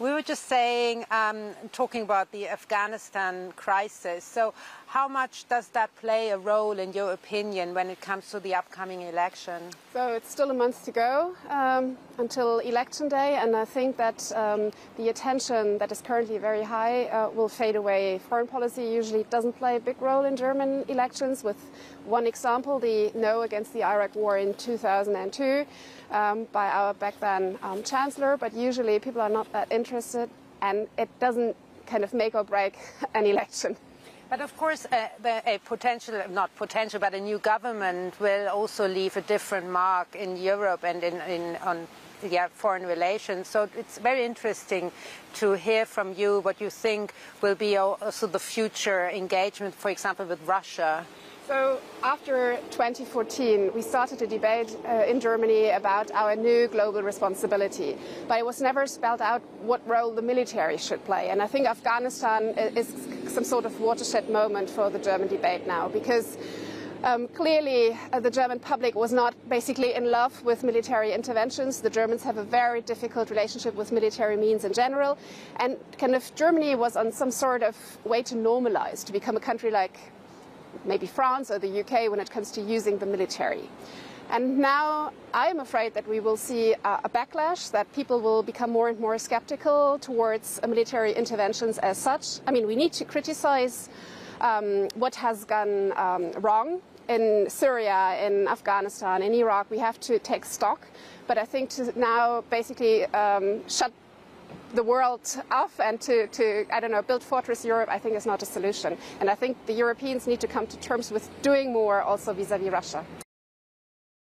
We were just saying, um, talking about the Afghanistan crisis. So, how much does that play a role, in your opinion, when it comes to the upcoming election? So, it's still a month to go um, until election day, and I think that um, the attention that is currently very high uh, will fade away. Foreign policy usually doesn't play a big role in German elections, with one example the no against the Iraq war in 2002 um, by our back then um, chancellor, but usually people are not that interested and it doesn't kind of make or break an election. But of course, uh, a potential, not potential, but a new government will also leave a different mark in Europe and in, in on yeah, foreign relations. So it's very interesting to hear from you what you think will be also the future engagement, for example, with Russia. So after 2014, we started a debate uh, in Germany about our new global responsibility, but it was never spelled out what role the military should play. And I think Afghanistan is some sort of watershed moment for the German debate now, because um, clearly, uh, the German public was not basically in love with military interventions. The Germans have a very difficult relationship with military means in general. And kind of Germany was on some sort of way to normalize, to become a country like maybe France or the UK when it comes to using the military. And now I'm afraid that we will see a backlash, that people will become more and more skeptical towards military interventions as such. I mean, we need to criticize um, what has gone um, wrong in Syria, in Afghanistan, in Iraq. We have to take stock. But I think to now basically um, shut the world off and to, to, I don't know, build Fortress Europe, I think is not a solution. And I think the Europeans need to come to terms with doing more also vis-à-vis -vis Russia.